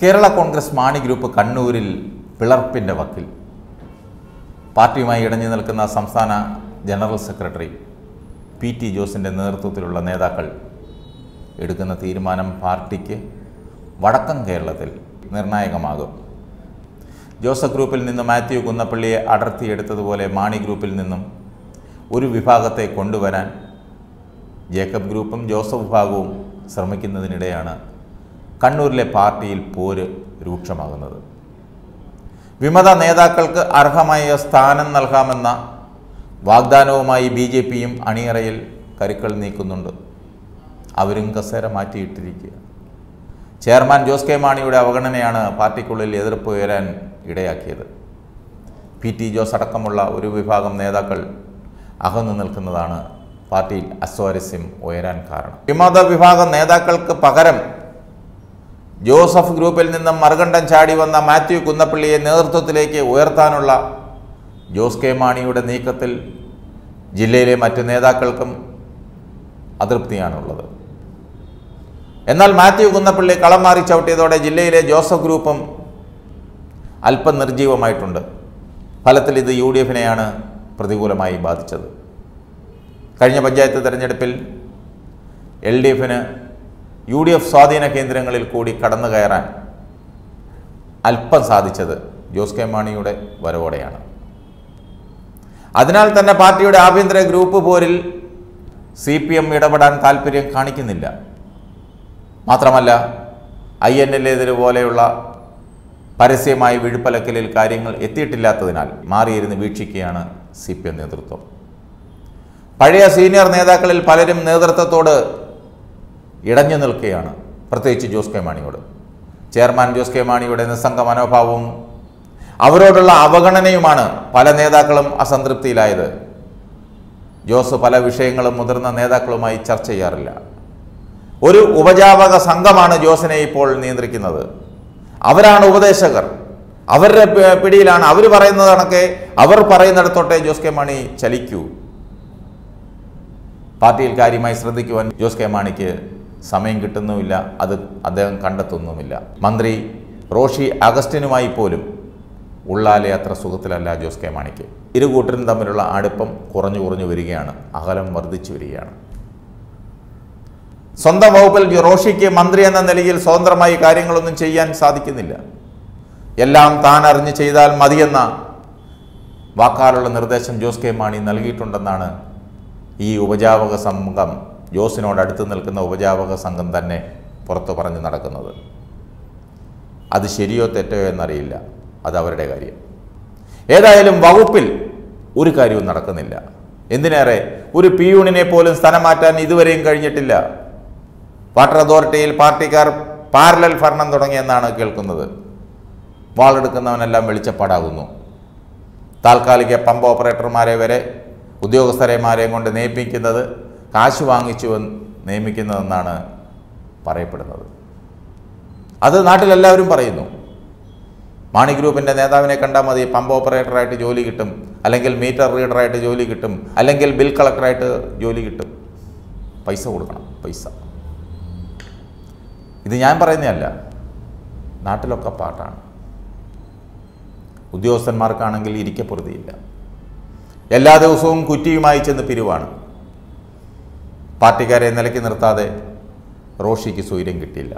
Kerala Congress Mani group കണ്ണൂരിൽ പിളർപ്പിന്റെ വക്കിൽ. പാർട്ടിയുമായി ഇടഞ്ഞു നിൽക്കുന്ന സംസ്ഥാന ജനറൽ സെക്രട്ടറി പി ടി ജോസിന്റെ നേതൃത്വത്തിലുള്ള നേതാക്കൾ എടുക്കുന്ന തീരുമാനം പാർട്ടിക്ക് വടക്കൻ കേരളത്തിൽ നിർണായകമാകും. ജോസഫ് ഗ്രൂപ്പിൽ നിന്ന് മാത്യു കുന്നപ്പള്ളിയെ അടർത്തിയെടുത്തതുപോലെ മാണി ഗ്രൂപ്പിൽ നിന്നും ഒരു വിഭാഗത്തെ കൊണ്ടുവരാൻ ജേക്കബ് ഗ്രൂപ്പും ജോസഫ് വിഭാഗവും ശ്രമിക്കുന്നതിനിടെയാണ് കണ്ണൂരിലെ പാർട്ടിയിൽ പോര് രൂക്ഷമാകുന്നത്. വിമത നേതാക്കൾക്ക് അർഹമായ സ്ഥാനം നൽകാമെന്ന വാഗ്ദാനവുമായി ബി ജെ പിയും അണിയറയിൽ കരുക്കൾ നീക്കുന്നുണ്ട്. അവരും കസേര മാറ്റിയിട്ടിരിക്കുക. ചെയർമാൻ ജോസ് കെ മാണിയുടെ അവഗണനയാണ് പാർട്ടിക്കുള്ളിൽ എതിർപ്പ് ഉയരാൻ ഇടയാക്കിയത്. പി ടി ജോസ് അടക്കമുള്ള ഒരു വിഭാഗം നേതാക്കൾ അകന്നു നിൽക്കുന്നതാണ് പാർട്ടിയിൽ അസ്വാരസ്യം ഉയരാൻ കാരണം. വിമത വിഭാഗം നേതാക്കൾക്ക് പകരം ജോസഫ് ഗ്രൂപ്പിൽ നിന്നും മറുകണ്ഠം ചാടി വന്ന മാത്യു കുന്നപ്പള്ളിയെ നേതൃത്വത്തിലേക്ക് ഉയർത്താനുള്ള ജോസ് കെ മാണിയുടെ നീക്കത്തിൽ ജില്ലയിലെ മറ്റ് നേതാക്കൾക്കും അതൃപ്തിയാണുള്ളത്. എന്നാൽ മാത്യു കുന്നപ്പള്ളി കളം മാറി ചവിട്ടിയതോടെ ജില്ലയിലെ ജോസഫ് ഗ്രൂപ്പും അല്പം നിർജീവമായിട്ടുണ്ട് ഫലത്തിൽ ഇത് യു ഡി എഫിനെയാണ് പ്രതികൂലമായി ബാധിച്ചത്. കഴിഞ്ഞ പഞ്ചായത്ത് തെരഞ്ഞെടുപ്പിൽ എൽ ഡി എഫിന് യു ഡി എഫ് സ്വാധീന കേന്ദ്രങ്ങളിൽ കൂടി കടന്നു കയറാൻ അല്പം സാധിച്ചത് ജോസ് കെ മാണിയുടെ വരവോടെയാണ്. അതിനാൽ തന്നെ പാർട്ടിയുടെ ആഭ്യന്തര ഗ്രൂപ്പ് പോരിൽ സി പി എം ഇടപെടാൻ താല്പര്യം കാണിക്കുന്നില്ല. മാത്രമല്ല ഐ എൻ എല്ലേതിന് പോലെയുള്ള പരസ്യമായി വിഴുപ്പലക്കലിൽ കാര്യങ്ങൾ എത്തിയിട്ടില്ലാത്തതിനാൽ മാറിയിരുന്ന് വീക്ഷിക്കുകയാണ് സി പി എം നേതൃത്വം. പഴയ സീനിയർ നേതാക്കളിൽ പലരും നേതൃത്വത്തോട് ഇടഞ്ഞു നിൽക്കുകയാണ് പ്രത്യേകിച്ച് ജോസ് കെ മാണിയോട്. ചെയർമാൻ ജോസ് കെ മാണിയുടെ നിസ്സംഗ മനോഭാവവും അവരോടുള്ള അവഗണനയുമാണ് പല നേതാക്കളും അസംതൃപ്തിയിലായത്. ജോസ് പല വിഷയങ്ങളും മുതിർന്ന നേതാക്കളുമായി ചർച്ച ചെയ്യാറില്ല. ഒരു ഉപജാപക സംഘമാണ് ജോസിനെ ഇപ്പോൾ നിയന്ത്രിക്കുന്നത്. അവരാണ് ഉപദേശകർ. അവരുടെ പിടിയിലാണ് അവർ പറയുന്നത് കണക്കെ അവർ പറയുന്നിടത്തോട്ടെ ജോസ് കെ മാണി ചലിക്കൂ. പാർട്ടിയിൽ കാര്യമായി ശ്രദ്ധിക്കുവാൻ ജോസ് കെ മാണിക്ക് സമയം കിട്ടുന്നുമില്ല അത് അദ്ദേഹം കണ്ടെത്തുന്നുമില്ല. മന്ത്രി റോഷി അഗസ്റ്റിനുമായി പോലും ഉള്ളാലെ അത്ര സുഖത്തിലല്ല ജോസ് കെ മാണിക്ക്. ഇരു കൂട്ടരും തമ്മിലുള്ള അടുപ്പം കുറഞ്ഞു കുറഞ്ഞു വരികയാണ് അകലം വർദ്ധിച്ചു വരികയാണ്. സ്വന്തം വകുപ്പിൽ റോഷിക്ക് മന്ത്രി എന്ന നിലയിൽ സ്വതന്ത്രമായി കാര്യങ്ങളൊന്നും ചെയ്യാൻ സാധിക്കുന്നില്ല. എല്ലാം താൻ അറിഞ്ഞ് ചെയ്താൽ മതിയെന്ന വാക്കാലുള്ള നിർദ്ദേശം ജോസ് കെ മാണി നൽകിയിട്ടുണ്ടെന്നാണ് ഈ ഉപജാപക സംഘം ജോസിനോട് അടുത്ത് നിൽക്കുന്ന ഉപജാപക സംഘം തന്നെ പുറത്തു പറഞ്ഞു നടക്കുന്നത്. അത് ശരിയോ തെറ്റോ എന്നറിയില്ല. അത് അവരുടെ കാര്യം. ഏതായാലും വകുപ്പിൽ ഒരു കാര്യവും നടക്കുന്നില്ല. എന്തിനേറെ? ഒരു പിയൂണിനെ പോലും സ്ഥലം മാറ്റാൻ ഇതുവരെയും കഴിഞ്ഞിട്ടില്ല. വാട്ടർ അതോറിറ്റിയിൽ പാർട്ടിക്കാർ പാരലൽ ഭരണം തുടങ്ങിയെന്നാണ് കേൾക്കുന്നത്. വാളെടുക്കുന്നവനെല്ലാം വെളിച്ചപ്പാടാകുന്നു. താൽക്കാലിക പമ്പ് ഓപ്പറേറ്റർമാരെ വരെ ഉദ്യോഗസ്ഥരെമാരെയും കൊണ്ട് നിയമിക്കുന്നത് കാശ് വാങ്ങിച്ചു നിയമിക്കുന്നതെന്നാണ് പറയപ്പെടുന്നത്. അത് നാട്ടിലെല്ലാവരും പറയുന്നു. മാണി ഗ്രൂപ്പിന്റെ നേതാവിനെ കണ്ടാൽ മതി പമ്പ് ഓപ്പറേറ്ററായിട്ട് ജോലി കിട്ടും അല്ലെങ്കിൽ മീറ്റർ റീഡറായിട്ട് ജോലി കിട്ടും അല്ലെങ്കിൽ ബിൽ കളക്ടറായിട്ട് ജോലി കിട്ടും. പൈസ കൊടുക്കണം പൈസ. ഇത് ഞാൻ പറയുന്നതല്ല നാട്ടിലൊക്കെ പാട്ടാണ്. ഉദ്യോഗസ്ഥന്മാർക്കാണെങ്കിൽ ഇരിക്കപ്പുറതിയില്ല. എല്ലാ ദിവസവും കുറ്റിയുമായി ചെന്ന് പിരിവാണ്. പാർട്ടിക്കാരെ നിലയ്ക്ക് നിർത്താതെ റോഷിക്ക് സ്വൈര്യം കിട്ടിയില്ല.